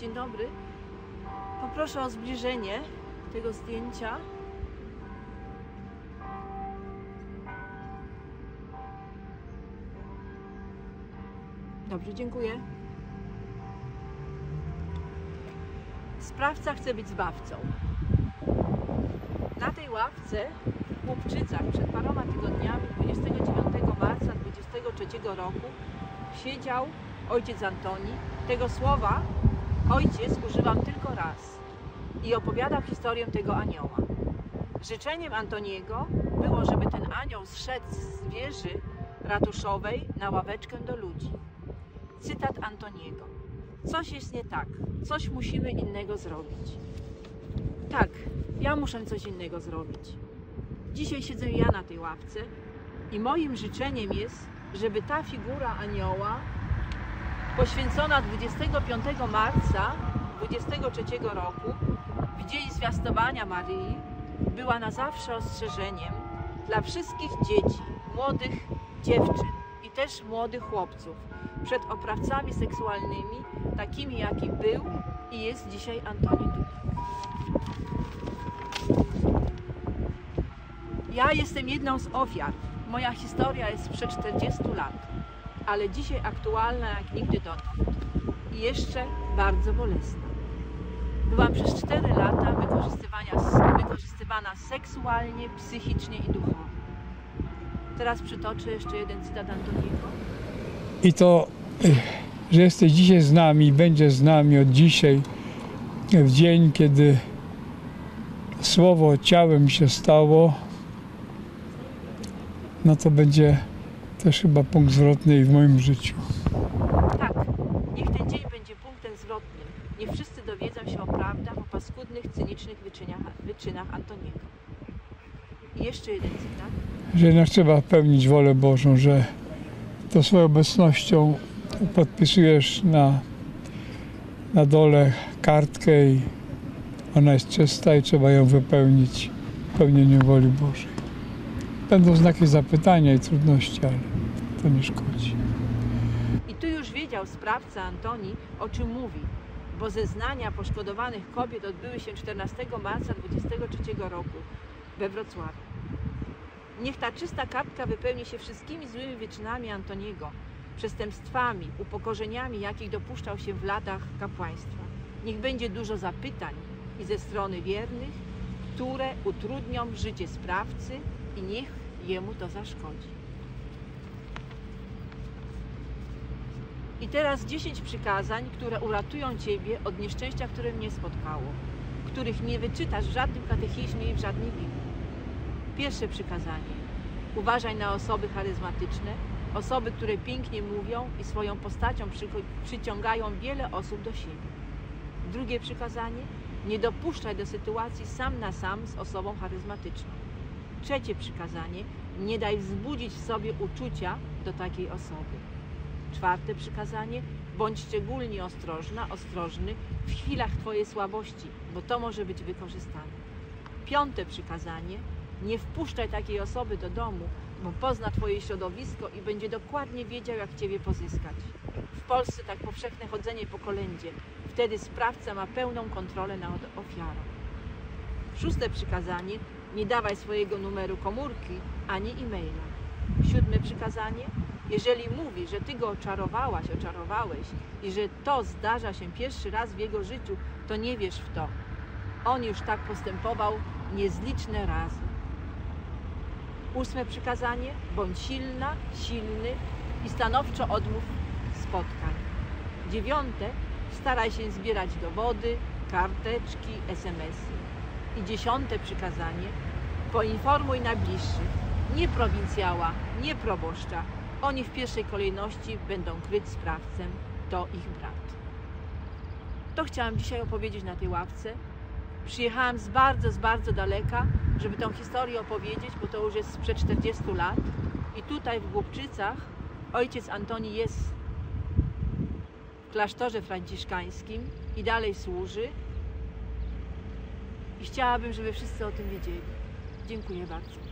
Dzień dobry. Poproszę o zbliżenie tego zdjęcia. Dobrze, dziękuję. Sprawca chce być zbawcą. Na tej ławce w Głupczycach przed paroma tygodniami, 29 marca 23 roku, siedział ojciec Antoni. Tego słowa ojciec używam tylko raz i opowiadał historię tego anioła. Życzeniem Antoniego było, żeby ten anioł zszedł z wieży ratuszowej na ławeczkę do ludzi. Cytat Antoniego. Coś jest nie tak, coś musimy innego zrobić. Tak, ja muszę coś innego zrobić. Dzisiaj siedzę ja na tej ławce i moim życzeniem jest, żeby ta figura anioła poświęcona 25 marca 23 roku w dzień zwiastowania Maryi była na zawsze ostrzeżeniem dla wszystkich dzieci, młodych dziewczyn i też młodych chłopców przed oprawcami seksualnymi, takimi jaki był i jest dzisiaj Antoni Duda. Ja jestem jedną z ofiar. Moja historia jest sprzed 40 lat, ale dzisiaj aktualna jak nigdy dotąd i jeszcze bardzo bolesna. Byłam przez 4 lata wykorzystywana seksualnie, psychicznie i duchowo. Teraz przytoczę jeszcze jeden cytat Antoniego. I to, y, że jesteś dzisiaj z nami, będzie z nami od dzisiaj, w dzień, kiedy słowo ciałem się stało, no to będzie też chyba punkt zwrotny w moim życiu. Tak, niech ten dzień będzie punktem zwrotnym. Niech wszyscy dowiedzą się o prawdach, o paskudnych, cynicznych wyczynach, wyczynach Antoniego. I jeszcze jeden cytat. Że jednak trzeba pełnić wolę Bożą, że to swoją obecnością podpisujesz na, na dole kartkę i ona jest czysta i trzeba ją wypełnić w pełnieniu woli Bożej. Będą znaki zapytania i trudności, ale to nie szkodzi. I tu już wiedział sprawca Antoni, o czym mówi, bo zeznania poszkodowanych kobiet odbyły się 14 marca 23 roku we Wrocławiu. Niech ta czysta kartka wypełni się wszystkimi złymi wyczynami Antoniego, przestępstwami, upokorzeniami, jakich dopuszczał się w latach kapłaństwa. Niech będzie dużo zapytań i ze strony wiernych, które utrudnią życie sprawcy i niech jemu to zaszkodzi. I teraz 10 przykazań, które uratują Ciebie od nieszczęścia, które mnie spotkało, których nie wyczytasz w żadnym katechizmie i w żadnej Biblii. Pierwsze przykazanie. Uważaj na osoby charyzmatyczne, osoby, które pięknie mówią i swoją postacią przyciągają wiele osób do siebie. Drugie przykazanie. Nie dopuszczaj do sytuacji sam na sam z osobą charyzmatyczną. Trzecie przykazanie. Nie daj wzbudzić w sobie uczucia do takiej osoby. Czwarte przykazanie. Bądź szczególnie ostrożna, ostrożny w chwilach Twojej słabości, bo to może być wykorzystane. Piąte przykazanie. Nie wpuszczaj takiej osoby do domu, bo pozna Twoje środowisko i będzie dokładnie wiedział, jak Ciebie pozyskać. W Polsce tak powszechne chodzenie po kolędzie. Wtedy sprawca ma pełną kontrolę nad ofiarą. Szóste przykazanie. Nie dawaj swojego numeru komórki ani e-maila. Siódme przykazanie. Jeżeli mówi, że Ty go oczarowałaś, oczarowałeś i że to zdarza się pierwszy raz w jego życiu, to nie wierz w to. On już tak postępował niezliczne razy. Ósme przykazanie. Bądź silna, silny i stanowczo odmów spotkań. Dziewiąte. Staraj się zbierać dowody, karteczki, SMS-y. I dziesiąte przykazanie. Poinformuj najbliższych. Nie prowincjała, nie proboszcza. Oni w pierwszej kolejności będą kryć sprawcę. To ich brat. To chciałam dzisiaj opowiedzieć na tej ławce. Przyjechałam z bardzo, z bardzo daleka, żeby tą historię opowiedzieć, bo to już jest sprzed 40 lat. I tutaj w Głupczycach ojciec Antoni jest w klasztorze franciszkańskim i dalej służy. I chciałabym, żeby wszyscy o tym wiedzieli. Dziękuję bardzo.